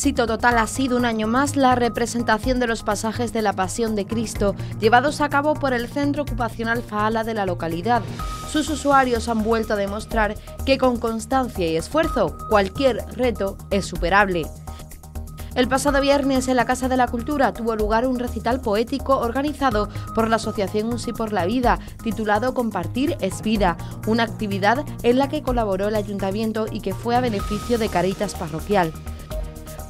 éxito total ha sido un año más la representación de los pasajes de la Pasión de Cristo, llevados a cabo por el Centro Ocupacional Faala de la localidad. Sus usuarios han vuelto a demostrar que con constancia y esfuerzo cualquier reto es superable. El pasado viernes en la Casa de la Cultura tuvo lugar un recital poético organizado por la Asociación UNSI por la Vida, titulado Compartir es Vida, una actividad en la que colaboró el Ayuntamiento y que fue a beneficio de Caritas Parroquial.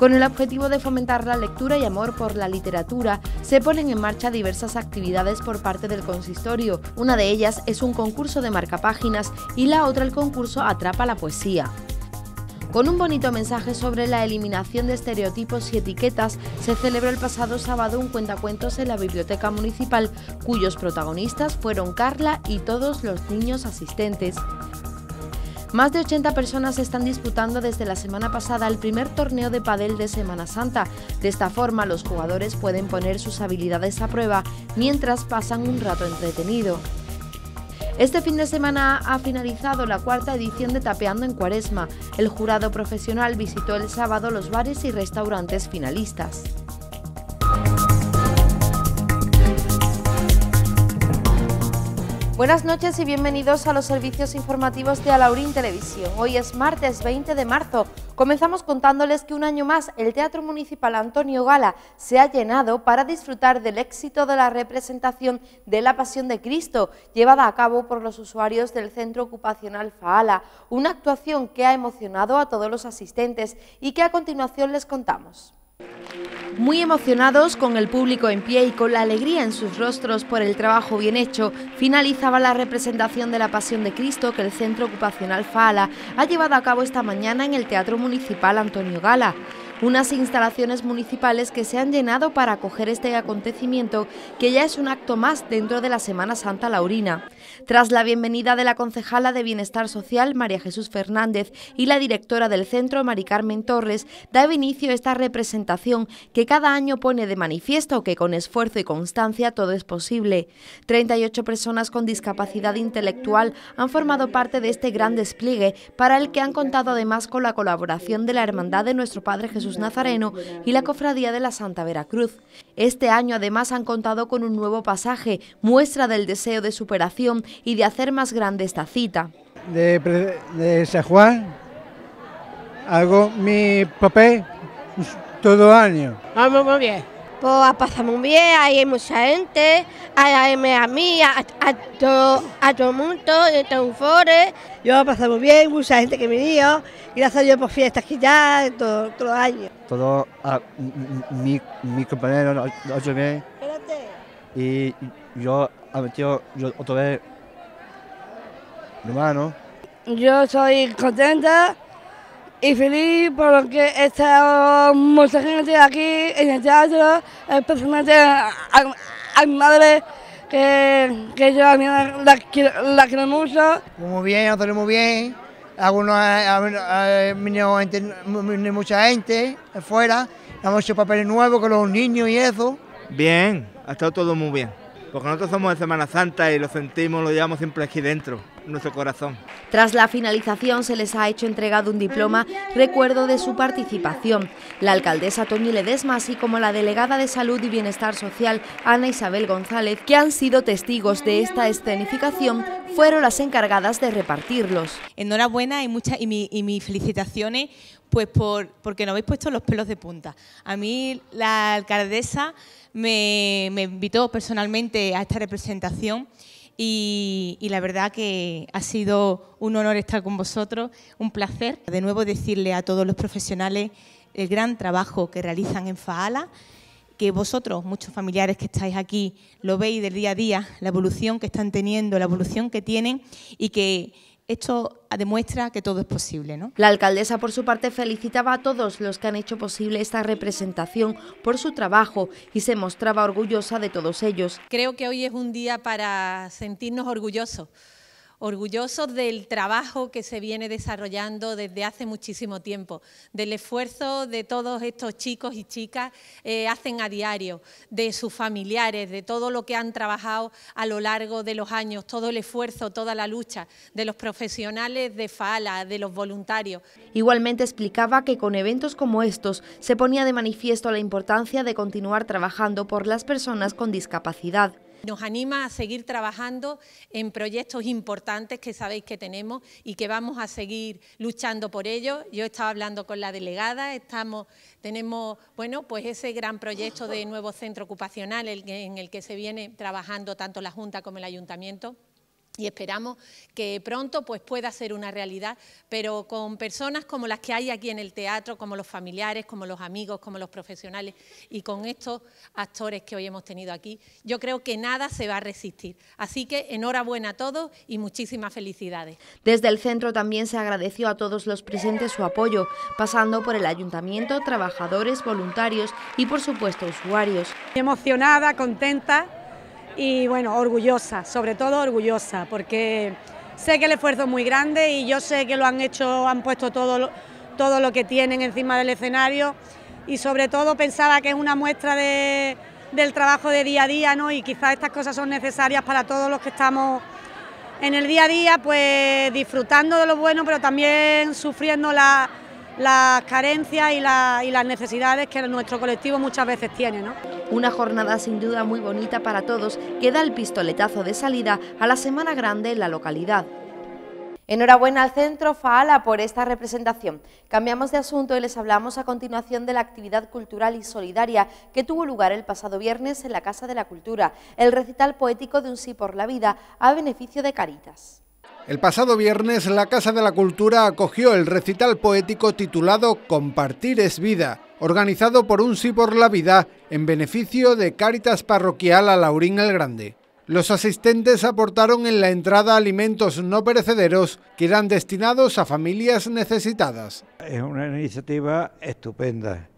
Con el objetivo de fomentar la lectura y amor por la literatura, se ponen en marcha diversas actividades por parte del consistorio. Una de ellas es un concurso de marcapáginas y la otra el concurso Atrapa la Poesía. Con un bonito mensaje sobre la eliminación de estereotipos y etiquetas, se celebró el pasado sábado un cuentacuentos en la Biblioteca Municipal, cuyos protagonistas fueron Carla y todos los niños asistentes. Más de 80 personas están disputando desde la semana pasada el primer torneo de padel de Semana Santa. De esta forma, los jugadores pueden poner sus habilidades a prueba mientras pasan un rato entretenido. Este fin de semana ha finalizado la cuarta edición de Tapeando en Cuaresma. El jurado profesional visitó el sábado los bares y restaurantes finalistas. Buenas noches y bienvenidos a los servicios informativos de Alaurín Televisión. Hoy es martes 20 de marzo. Comenzamos contándoles que un año más el Teatro Municipal Antonio Gala se ha llenado para disfrutar del éxito de la representación de la Pasión de Cristo, llevada a cabo por los usuarios del Centro Ocupacional Faala, una actuación que ha emocionado a todos los asistentes y que a continuación les contamos. Muy emocionados, con el público en pie y con la alegría en sus rostros por el trabajo bien hecho, finalizaba la representación de la Pasión de Cristo que el Centro Ocupacional Fala ha llevado a cabo esta mañana en el Teatro Municipal Antonio Gala unas instalaciones municipales que se han llenado para acoger este acontecimiento que ya es un acto más dentro de la Semana Santa Laurina. Tras la bienvenida de la concejala de Bienestar Social, María Jesús Fernández, y la directora del centro, Mari Carmen Torres, da inicio esta representación que cada año pone de manifiesto que con esfuerzo y constancia todo es posible. 38 personas con discapacidad intelectual han formado parte de este gran despliegue para el que han contado además con la colaboración de la Hermandad de Nuestro Padre Jesús Nazareno y la Cofradía de la Santa Veracruz. Este año además han contado con un nuevo pasaje, muestra del deseo de superación y de hacer más grande esta cita. De, San Juan hago mi papel todo año. Vamos muy bien. Pues pasamos bien, hay mucha gente, hay, a mí, a, todo, a todo el mundo, en un foro. Yo pasamos bien, mucha gente que venía, gracias a Dios por fiestas que ya, todos los años. Todos mi, mi compañero, ocho bien. Espérate. Y yo, a metido yo otra vez, hermano. Yo soy contenta y feliz por lo que está mucha gente aquí en el teatro, especialmente a, mi madre, que, que yo a mí la, la, quiero mucho. Muy bien, nosotros muy bien. Algunos han venido mucha gente afuera, hemos hecho papeles nuevos con los niños y eso. Bien, ha estado todo muy bien. Porque nosotros somos de Semana Santa y lo sentimos, lo llevamos siempre aquí dentro, en nuestro corazón. Tras la finalización se les ha hecho entregado un diploma recuerdo de su participación. La alcaldesa Toñi Ledesma, así como la delegada de Salud y Bienestar Social Ana Isabel González, que han sido testigos de esta escenificación, fueron las encargadas de repartirlos. Enhorabuena y, muchas y, mis felicitaciones pues por, porque no habéis puesto los pelos de punta. A mí la alcaldesa me, invitó personalmente a esta representación y, la verdad que ha sido un honor estar con vosotros, un placer. De nuevo decirle a todos los profesionales el gran trabajo que realizan en FAALA, que vosotros, muchos familiares que estáis aquí, lo veis del día a día, la evolución que están teniendo, la evolución que tienen y que esto demuestra que todo es posible. ¿no? La alcaldesa, por su parte, felicitaba a todos los que han hecho posible esta representación por su trabajo y se mostraba orgullosa de todos ellos. Creo que hoy es un día para sentirnos orgullosos orgullosos del trabajo que se viene desarrollando desde hace muchísimo tiempo, del esfuerzo de todos estos chicos y chicas eh, hacen a diario, de sus familiares, de todo lo que han trabajado a lo largo de los años, todo el esfuerzo, toda la lucha de los profesionales de FALA, de los voluntarios. Igualmente explicaba que con eventos como estos se ponía de manifiesto la importancia de continuar trabajando por las personas con discapacidad. Nos anima a seguir trabajando en proyectos importantes que sabéis que tenemos y que vamos a seguir luchando por ellos. Yo estaba hablando con la delegada, estamos, tenemos bueno, pues ese gran proyecto de nuevo centro ocupacional en el que se viene trabajando tanto la Junta como el Ayuntamiento y esperamos que pronto pues, pueda ser una realidad, pero con personas como las que hay aquí en el teatro, como los familiares, como los amigos, como los profesionales y con estos actores que hoy hemos tenido aquí, yo creo que nada se va a resistir. Así que enhorabuena a todos y muchísimas felicidades. Desde el centro también se agradeció a todos los presentes su apoyo, pasando por el ayuntamiento, trabajadores, voluntarios y por supuesto usuarios. Emocionada, contenta y bueno, orgullosa, sobre todo orgullosa, porque sé que el esfuerzo es muy grande y yo sé que lo han hecho, han puesto todo todo lo que tienen encima del escenario y sobre todo pensaba que es una muestra de, del trabajo de día a día ¿no? y quizás estas cosas son necesarias para todos los que estamos en el día a día, pues disfrutando de lo bueno, pero también sufriendo la, las carencias y, las necesidades que nuestro colectivo muchas veces tiene. Una jornada sin duda muy bonita para todos que da el pistoletazo de salida a la Semana Grande en la localidad. Enhorabuena al Centro FAALA por esta representación. Cambiamos de asunto y les hablamos a continuación de la actividad cultural y solidaria que tuvo lugar el pasado viernes en la Casa de la Cultura, el recital poético de Un sí por la vida a beneficio de Caritas. El pasado viernes la Casa de la Cultura acogió el recital poético titulado Compartir es vida, organizado por Un Sí por la Vida en beneficio de Cáritas Parroquial a Laurín el Grande. Los asistentes aportaron en la entrada alimentos no perecederos que eran destinados a familias necesitadas. Es una iniciativa estupenda,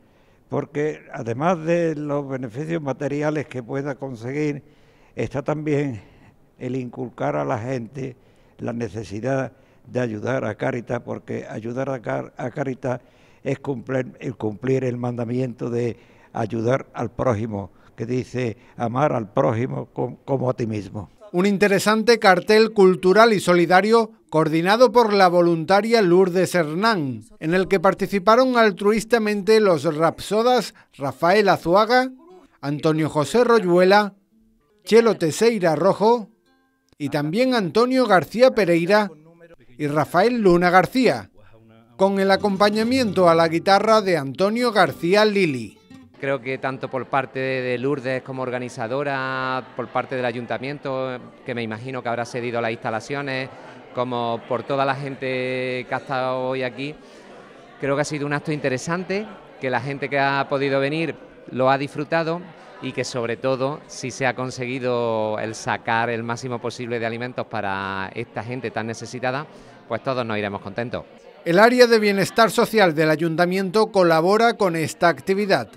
porque además de los beneficios materiales que pueda conseguir, está también el inculcar a la gente la necesidad de ayudar a Caritas, porque ayudar a, Caritas es cumplir, el cumplir el mandamiento de ayudar al prójimo, que dice amar al prójimo como a ti mismo. Un interesante cartel cultural y solidario coordinado por la voluntaria Lourdes Hernán, en el que participaron altruistamente los rapsodas Rafael Azuaga, Antonio José Royuela, Chelo Teseira Rojo, y también Antonio García Pereira y Rafael Luna García, con el acompañamiento a la guitarra de Antonio García Lili. Creo que tanto por parte de Lourdes como organizadora, por parte del ayuntamiento, que me imagino que habrá cedido las instalaciones, como por toda la gente que ha estado hoy aquí, creo que ha sido un acto interesante, que la gente que ha podido venir lo ha disfrutado y que sobre todo si se ha conseguido el sacar el máximo posible de alimentos para esta gente tan necesitada, pues todos nos iremos contentos. El área de bienestar social del ayuntamiento colabora con esta actividad.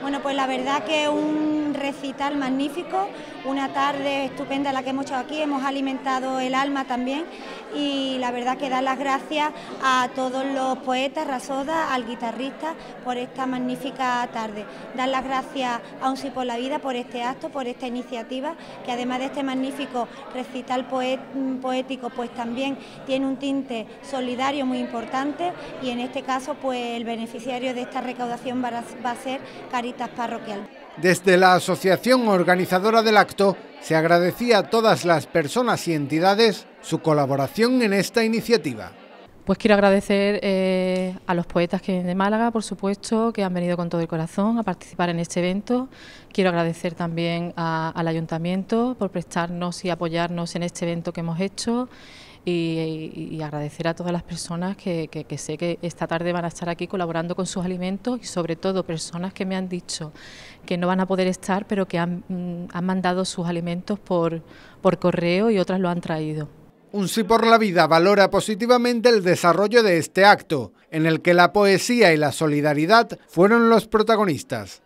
Bueno, pues la verdad que un recital magnífico, una tarde estupenda la que hemos hecho aquí, hemos alimentado el alma también y la verdad que dar las gracias a todos los poetas, Rasoda, al guitarrista por esta magnífica tarde. Dar las gracias a Un Sí por la Vida por este acto, por esta iniciativa, que además de este magnífico recital poético, pues también tiene un tinte solidario muy importante y en este caso pues el beneficiario de esta recaudación va a ser Caritas Parroquial. Desde la asociación organizadora del acto se agradecía a todas las personas y entidades su colaboración en esta iniciativa. Pues quiero agradecer eh, a los poetas que de Málaga, por supuesto, que han venido con todo el corazón a participar en este evento. Quiero agradecer también al ayuntamiento por prestarnos y apoyarnos en este evento que hemos hecho y, agradecer a todas las personas que, sé que esta tarde van a estar aquí colaborando con sus alimentos y sobre todo personas que me han dicho que no van a poder estar pero que han, mm, han mandado sus alimentos por, por correo y otras lo han traído. Un sí por la vida valora positivamente el desarrollo de este acto, en el que la poesía y la solidaridad fueron los protagonistas.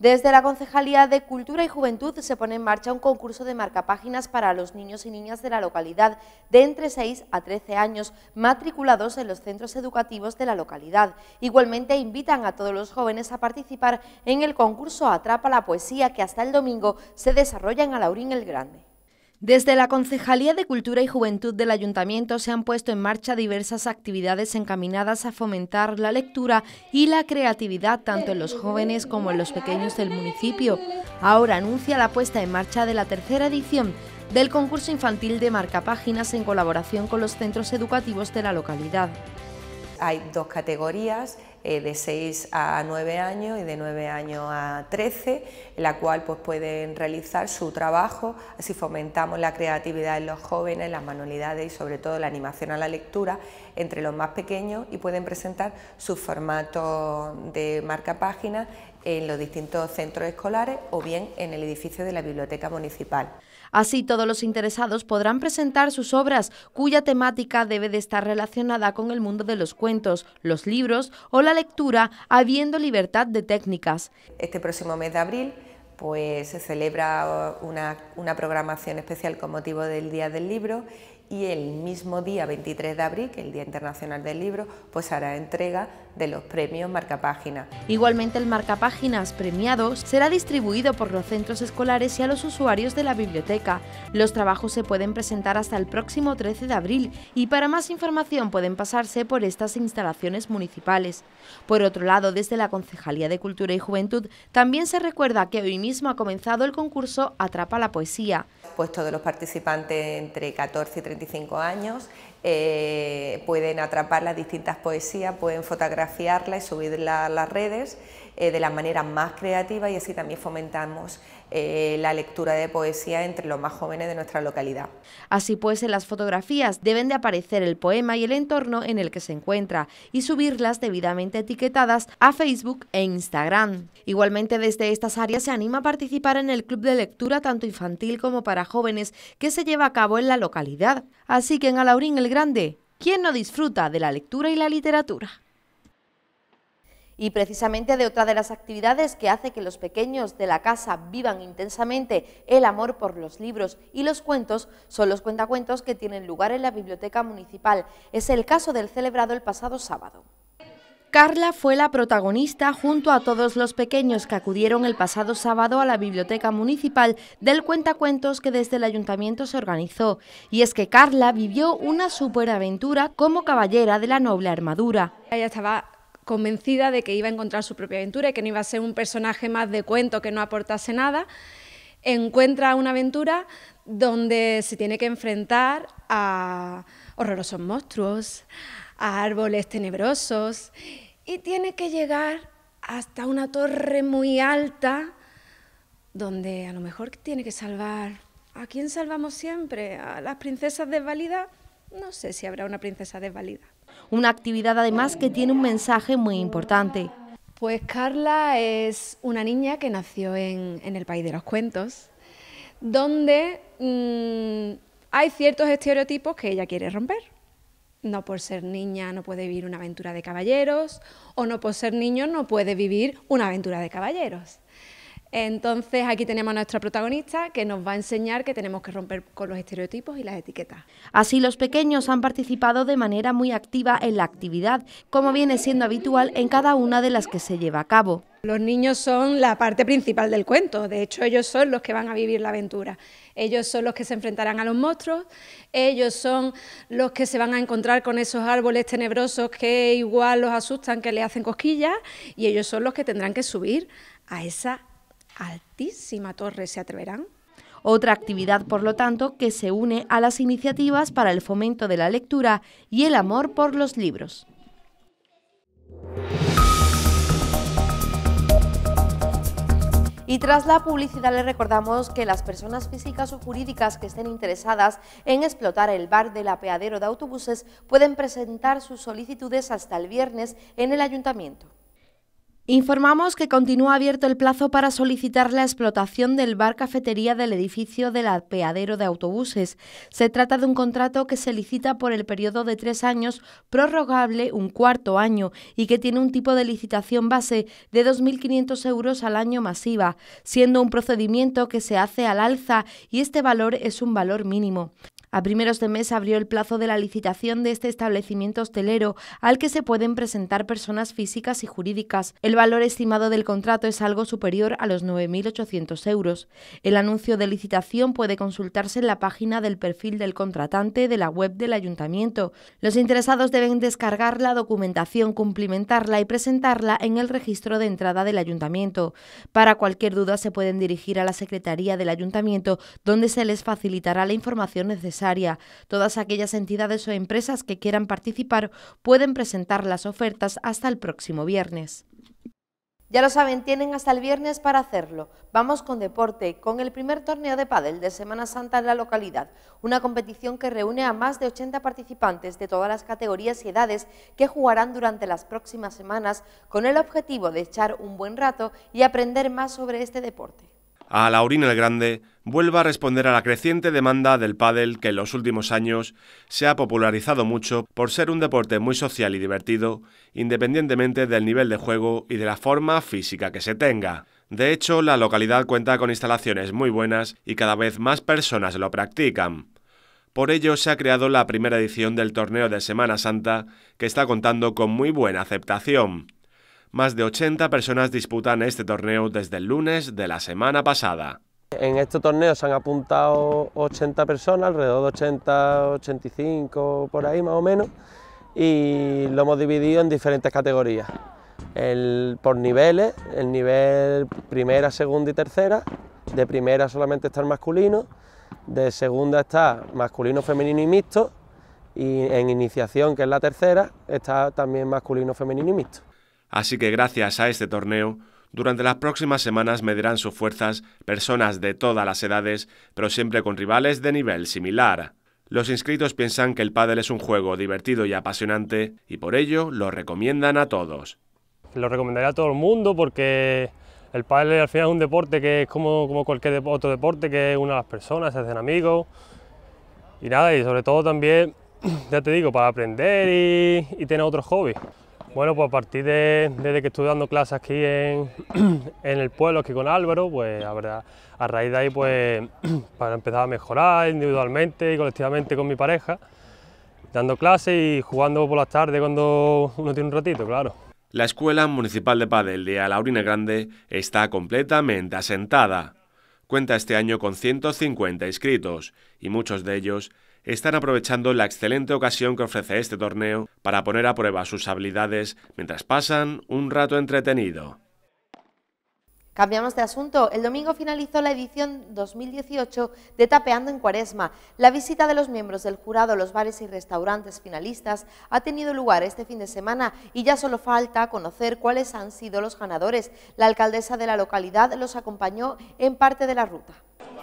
Desde la Concejalía de Cultura y Juventud se pone en marcha un concurso de marcapáginas para los niños y niñas de la localidad de entre 6 a 13 años matriculados en los centros educativos de la localidad. Igualmente invitan a todos los jóvenes a participar en el concurso Atrapa la Poesía que hasta el domingo se desarrolla en Alaurín el Grande. Desde la Concejalía de Cultura y Juventud del Ayuntamiento se han puesto en marcha diversas actividades encaminadas a fomentar la lectura y la creatividad tanto en los jóvenes como en los pequeños del municipio. Ahora anuncia la puesta en marcha de la tercera edición del concurso infantil de marcapáginas en colaboración con los centros educativos de la localidad. Hay dos categorías, eh, de 6 a 9 años y de 9 años a 13, en la cual pues, pueden realizar su trabajo, así fomentamos la creatividad en los jóvenes, las manualidades y sobre todo la animación a la lectura entre los más pequeños y pueden presentar su formato de marca página en los distintos centros escolares o bien en el edificio de la Biblioteca Municipal. Así, todos los interesados podrán presentar sus obras, cuya temática debe de estar relacionada con el mundo de los cuentos, los libros o la lectura, habiendo libertad de técnicas. Este próximo mes de abril pues se celebra una, una programación especial con motivo del Día del Libro y el mismo día 23 de abril, que es el Día Internacional del Libro, pues hará entrega de los premios Marcapáginas. Igualmente el Marcapáginas premiado será distribuido por los centros escolares y a los usuarios de la biblioteca. Los trabajos se pueden presentar hasta el próximo 13 de abril y para más información pueden pasarse por estas instalaciones municipales. Por otro lado, desde la Concejalía de Cultura y Juventud también se recuerda que hoy mismo ha comenzado el concurso Atrapa la Poesía. Pues todos los participantes entre 14 y 35 años eh, pueden atrapar las distintas poesías, pueden fotografiarlas y subirlas a las redes eh, de la manera más creativa y así también fomentamos eh, la lectura de poesía entre los más jóvenes de nuestra localidad. Así pues, en las fotografías deben de aparecer el poema y el entorno en el que se encuentra y subirlas debidamente etiquetadas a Facebook e Instagram. Igualmente, desde estas áreas se anima a participar en el club de lectura tanto infantil como para jóvenes que se lleva a cabo en la localidad. Así que en Alaurín el Grande, ¿quién no disfruta de la lectura y la literatura? Y precisamente de otra de las actividades que hace que los pequeños de la casa vivan intensamente el amor por los libros y los cuentos son los cuentacuentos que tienen lugar en la biblioteca municipal. Es el caso del celebrado el pasado sábado. Carla fue la protagonista junto a todos los pequeños que acudieron el pasado sábado a la biblioteca municipal del cuentacuentos que desde el ayuntamiento se organizó. Y es que Carla vivió una superaventura como caballera de la noble armadura. Ella estaba convencida de que iba a encontrar su propia aventura y que no iba a ser un personaje más de cuento que no aportase nada. Encuentra una aventura donde se tiene que enfrentar a horrorosos monstruos, a árboles tenebrosos y tiene que llegar hasta una torre muy alta donde a lo mejor tiene que salvar. ¿A quién salvamos siempre? ¿A las princesas desvalidas? No sé si habrá una princesa desvalida. Una actividad además que tiene un mensaje muy importante. Pues Carla es una niña que nació en, el país de los cuentos, donde mm, hay ciertos estereotipos que ella quiere romper. No por ser niña no puede vivir una aventura de caballeros, o no por ser niño no puede vivir una aventura de caballeros. Entonces aquí tenemos a nuestra protagonista que nos va a enseñar que tenemos que romper con los estereotipos y las etiquetas. Así los pequeños han participado de manera muy activa en la actividad, como viene siendo habitual en cada una de las que se lleva a cabo. Los niños son la parte principal del cuento, de hecho ellos son los que van a vivir la aventura. Ellos son los que se enfrentarán a los monstruos, ellos son los que se van a encontrar con esos árboles tenebrosos que igual los asustan, que le hacen cosquillas, y ellos son los que tendrán que subir a esa altísima torre, ¿se atreverán? Otra actividad, por lo tanto, que se une a las iniciativas para el fomento de la lectura y el amor por los libros. Y tras la publicidad les recordamos que las personas físicas o jurídicas que estén interesadas en explotar el bar del apeadero de autobuses pueden presentar sus solicitudes hasta el viernes en el ayuntamiento. Informamos que continúa abierto el plazo para solicitar la explotación del bar cafetería del edificio del apeadero de autobuses. Se trata de un contrato que se licita por el periodo de tres años, prorrogable un cuarto año y que tiene un tipo de licitación base de 2.500 euros al año masiva, siendo un procedimiento que se hace al alza y este valor es un valor mínimo. A primeros de mes abrió el plazo de la licitación de este establecimiento hostelero al que se pueden presentar personas físicas y jurídicas. El valor estimado del contrato es algo superior a los 9.800 euros. El anuncio de licitación puede consultarse en la página del perfil del contratante de la web del ayuntamiento. Los interesados deben descargar la documentación, cumplimentarla y presentarla en el registro de entrada del ayuntamiento. Para cualquier duda se pueden dirigir a la Secretaría del Ayuntamiento, donde se les facilitará la información necesaria Todas aquellas entidades o empresas que quieran participar pueden presentar las ofertas hasta el próximo viernes. Ya lo saben, tienen hasta el viernes para hacerlo. Vamos con deporte, con el primer torneo de pádel de Semana Santa en la localidad, una competición que reúne a más de 80 participantes de todas las categorías y edades que jugarán durante las próximas semanas con el objetivo de echar un buen rato y aprender más sobre este deporte a Laurín el Grande vuelva a responder a la creciente demanda del pádel que en los últimos años se ha popularizado mucho por ser un deporte muy social y divertido, independientemente del nivel de juego y de la forma física que se tenga. De hecho, la localidad cuenta con instalaciones muy buenas y cada vez más personas lo practican. Por ello se ha creado la primera edición del torneo de Semana Santa, que está contando con muy buena aceptación. Más de 80 personas disputan este torneo desde el lunes de la semana pasada. En este torneo se han apuntado 80 personas, alrededor de 80, 85 por ahí más o menos, y lo hemos dividido en diferentes categorías. por niveles, el nivel primera, segunda y tercera, de primera solamente está el masculino, de segunda está masculino, femenino y mixto, y en iniciación, que es la tercera, está también masculino, femenino y mixto. Así que gracias a este torneo, durante las próximas semanas medirán sus fuerzas personas de todas las edades, pero siempre con rivales de nivel similar. Los inscritos piensan que el pádel es un juego divertido y apasionante y por ello lo recomiendan a todos. Lo recomendaría a todo el mundo porque el pádel al final es un deporte que es como, como cualquier otro deporte que une a las personas, se hacen amigos y nada, y sobre todo también, ya te digo, para aprender y, y tener otros hobbies. Bueno, pues a partir de desde que estuve dando clases aquí en, el pueblo, aquí con Álvaro, pues la verdad, a raíz de ahí, pues para empezar a mejorar individualmente y colectivamente con mi pareja, dando clases y jugando por las tardes cuando uno tiene un ratito, claro. La Escuela Municipal de Padel de Alaurina Grande está completamente asentada. Cuenta este año con 150 inscritos y muchos de ellos están aprovechando la excelente ocasión que ofrece este torneo para poner a prueba sus habilidades mientras pasan un rato entretenido. Cambiamos de asunto. El domingo finalizó la edición 2018 de Tapeando en Cuaresma. La visita de los miembros del jurado a los bares y restaurantes finalistas ha tenido lugar este fin de semana y ya solo falta conocer cuáles han sido los ganadores. La alcaldesa de la localidad los acompañó en parte de la ruta.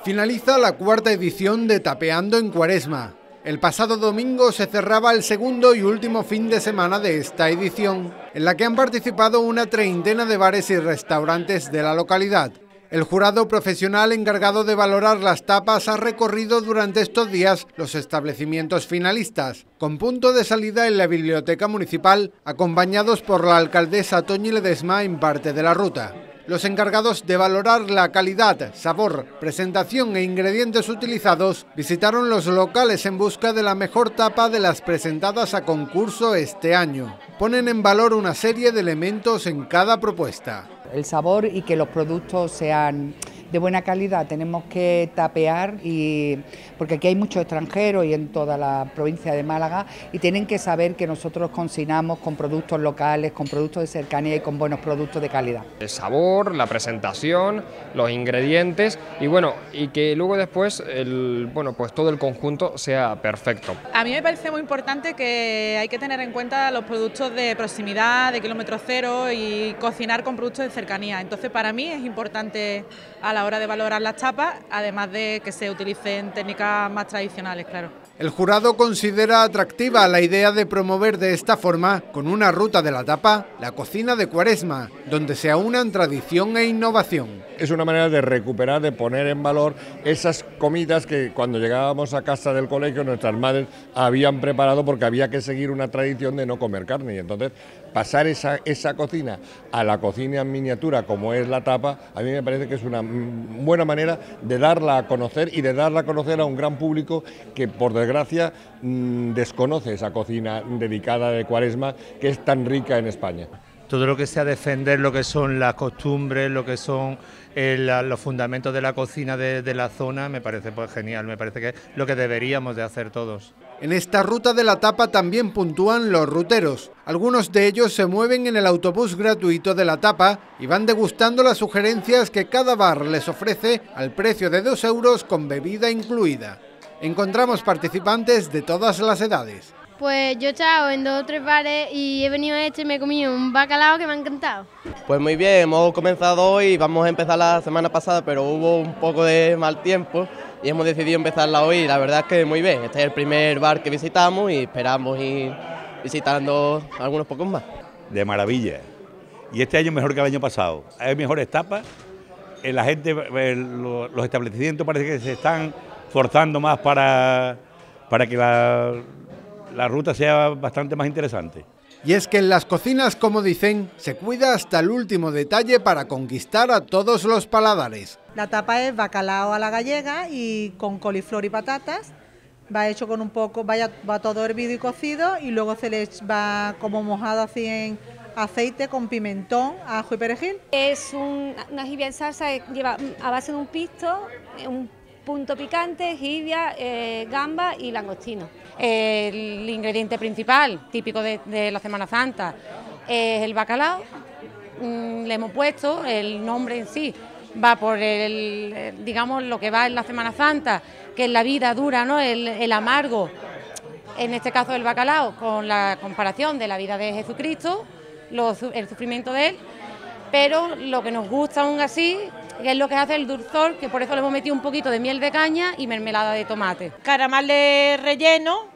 Finaliza la cuarta edición de Tapeando en Cuaresma. El pasado domingo se cerraba el segundo y último fin de semana de esta edición, en la que han participado una treintena de bares y restaurantes de la localidad. El jurado profesional encargado de valorar las tapas ha recorrido durante estos días los establecimientos finalistas, con punto de salida en la biblioteca municipal, acompañados por la alcaldesa Toñi Ledesma en parte de la ruta. Los encargados de valorar la calidad, sabor, presentación e ingredientes utilizados visitaron los locales en busca de la mejor tapa de las presentadas a concurso este año. Ponen en valor una serie de elementos en cada propuesta. El sabor y que los productos sean de buena calidad. Tenemos que tapear y porque aquí hay muchos extranjeros y en toda la provincia de Málaga y tienen que saber que nosotros consignamos con productos locales, con productos de cercanía y con buenos productos de calidad. El sabor, la presentación, los ingredientes y bueno, y que luego después el bueno, pues todo el conjunto sea perfecto. A mí me parece muy importante que hay que tener en cuenta los productos de proximidad, de kilómetro cero y cocinar con productos de cercanía. Entonces, para mí es importante a la hora de valorar las tapas, además de que se utilicen técnicas más tradicionales, claro. El jurado considera atractiva la idea de promover de esta forma, con una ruta de la tapa, la cocina de Cuaresma, donde se aunan tradición e innovación. Es una manera de recuperar, de poner en valor esas comidas que cuando llegábamos a casa del colegio nuestras madres habían preparado porque había que seguir una tradición de no comer carne. Y entonces pasar esa, esa cocina a la cocina en miniatura como es la tapa, a mí me parece que es una buena manera de darla a conocer y de darla a conocer a un gran público que por desgracia mm, desconoce esa cocina dedicada de cuaresma que es tan rica en España todo lo que sea defender lo que son las costumbres, lo que son eh, los fundamentos de la cocina de, la zona, me parece pues genial, me parece que es lo que deberíamos de hacer todos. En esta ruta de la tapa también puntúan los ruteros. Algunos de ellos se mueven en el autobús gratuito de la tapa y van degustando las sugerencias que cada bar les ofrece al precio de 2 euros con bebida incluida. Encontramos participantes de todas las edades. Pues yo he estado en dos o tres bares y he venido a este y me he comido un bacalao que me ha encantado. Pues muy bien, hemos comenzado hoy, vamos a empezar la semana pasada, pero hubo un poco de mal tiempo y hemos decidido empezarla hoy la verdad es que muy bien. Este es el primer bar que visitamos y esperamos ir visitando algunos pocos más. De maravilla. Y este año mejor que el año pasado. Hay mejores tapas. Eh, la gente, eh, los establecimientos parece que se están forzando más para, para que la la ruta sea bastante más interesante. Y es que en las cocinas, como dicen, se cuida hasta el último detalle para conquistar a todos los paladares. La tapa es bacalao a la gallega y con coliflor y patatas. Va hecho con un poco, vaya, va todo hervido y cocido y luego se le va como mojado así en aceite con pimentón, ajo y perejil. Es una jibia en salsa, lleva a base de un pisto, un punto picante, jibia, eh, gamba y langostino. El ingrediente principal, típico de, la Semana Santa, es el bacalao. Mm, le hemos puesto el nombre en sí, va por el, digamos, lo que va en la Semana Santa, que es la vida dura, ¿no? el, amargo, en este caso el bacalao, con la comparación de la vida de Jesucristo, el sufrimiento de él, pero lo que nos gusta aún así que es lo que hace el dulzor, que por eso le hemos metido un poquito de miel de caña y mermelada de tomate. Caramales relleno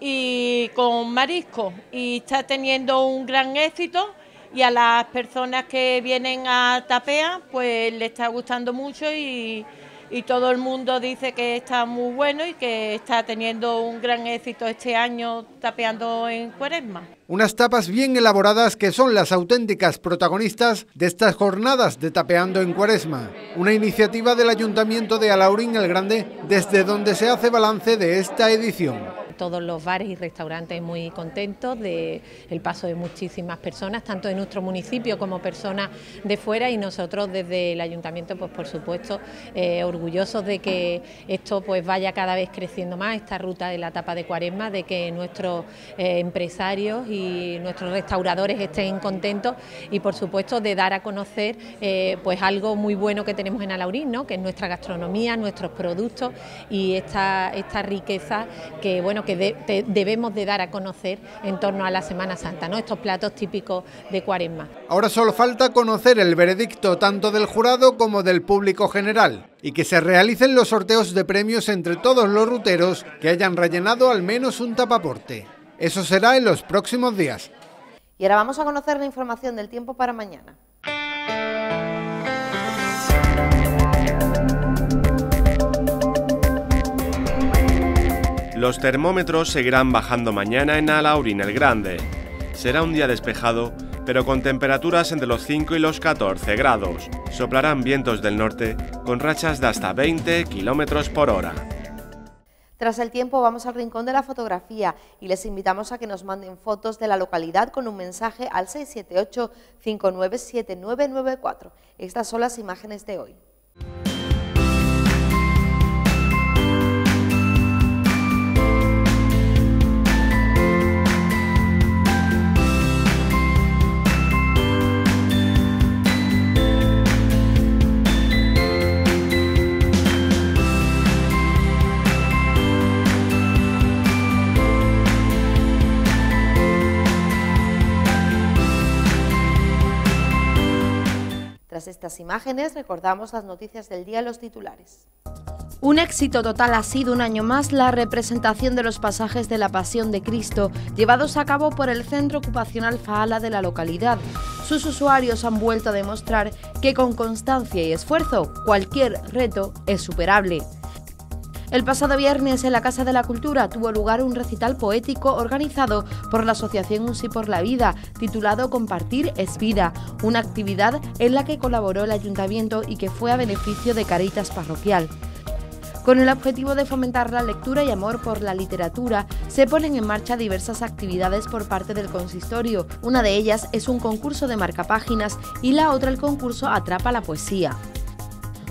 y con marisco y está teniendo un gran éxito y a las personas que vienen a Tapea pues le está gustando mucho y, y todo el mundo dice que está muy bueno y que está teniendo un gran éxito este año tapeando en Cuaresma. Unas tapas bien elaboradas que son las auténticas protagonistas de estas jornadas de Tapeando en Cuaresma, una iniciativa del Ayuntamiento de Alaurín el Grande desde donde se hace balance de esta edición todos los bares y restaurantes muy contentos del el paso de muchísimas personas, tanto de nuestro municipio como personas de fuera y nosotros desde el ayuntamiento, pues por supuesto, eh, orgullosos de que esto pues vaya cada vez creciendo más, esta ruta de la etapa de cuaresma, de que nuestros eh, empresarios y nuestros restauradores estén contentos y por supuesto de dar a conocer eh, pues algo muy bueno que tenemos en Alaurín, ¿no? que es nuestra gastronomía, nuestros productos y esta, esta riqueza que bueno que debemos de dar a conocer en torno a la Semana Santa, ¿no? estos platos típicos de Cuaresma. Ahora solo falta conocer el veredicto tanto del jurado como del público general y que se realicen los sorteos de premios entre todos los ruteros que hayan rellenado al menos un tapaporte. Eso será en los próximos días. Y ahora vamos a conocer la información del tiempo para mañana. Los termómetros seguirán bajando mañana en Alaurín el Grande. Será un día despejado, pero con temperaturas entre los 5 y los 14 grados. Soplarán vientos del norte con rachas de hasta 20 kilómetros por hora. Tras el tiempo vamos al rincón de la fotografía y les invitamos a que nos manden fotos de la localidad con un mensaje al 678-597994. Estas son las imágenes de hoy. Estas imágenes recordamos las noticias del día los titulares. Un éxito total ha sido un año más la representación de los pasajes de la Pasión de Cristo, llevados a cabo por el Centro Ocupacional Faala de la localidad. Sus usuarios han vuelto a demostrar que con constancia y esfuerzo cualquier reto es superable. El pasado viernes en la Casa de la Cultura tuvo lugar un recital poético organizado por la Asociación UNSI por la Vida, titulado Compartir es Vida, una actividad en la que colaboró el Ayuntamiento y que fue a beneficio de Caritas Parroquial. Con el objetivo de fomentar la lectura y amor por la literatura, se ponen en marcha diversas actividades por parte del consistorio. Una de ellas es un concurso de marcapáginas y la otra el concurso Atrapa la Poesía.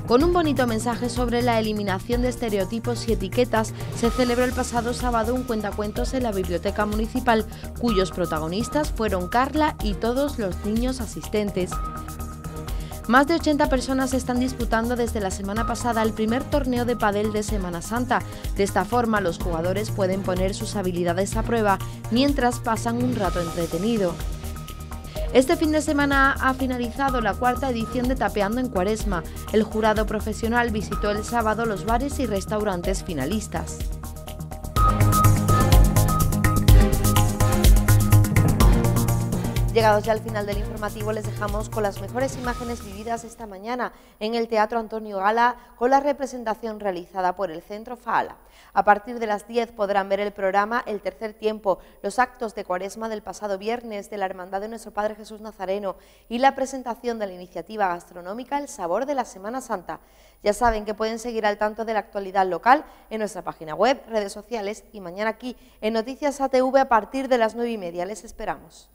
Con un bonito mensaje sobre la eliminación de estereotipos y etiquetas, se celebró el pasado sábado un cuentacuentos en la Biblioteca Municipal, cuyos protagonistas fueron Carla y todos los niños asistentes. Más de 80 personas están disputando desde la semana pasada el primer torneo de padel de Semana Santa. De esta forma, los jugadores pueden poner sus habilidades a prueba mientras pasan un rato entretenido. Este fin de semana ha finalizado la cuarta edición de Tapeando en Cuaresma. El jurado profesional visitó el sábado los bares y restaurantes finalistas. Llegados ya al final del informativo, les dejamos con las mejores imágenes vividas esta mañana en el Teatro Antonio Gala con la representación realizada por el Centro Faala. A partir de las 10 podrán ver el programa El Tercer Tiempo, los actos de cuaresma del pasado viernes de la Hermandad de Nuestro Padre Jesús Nazareno y la presentación de la iniciativa gastronómica El Sabor de la Semana Santa. Ya saben que pueden seguir al tanto de la actualidad local en nuestra página web, redes sociales y mañana aquí en Noticias ATV a partir de las 9 y media. Les esperamos.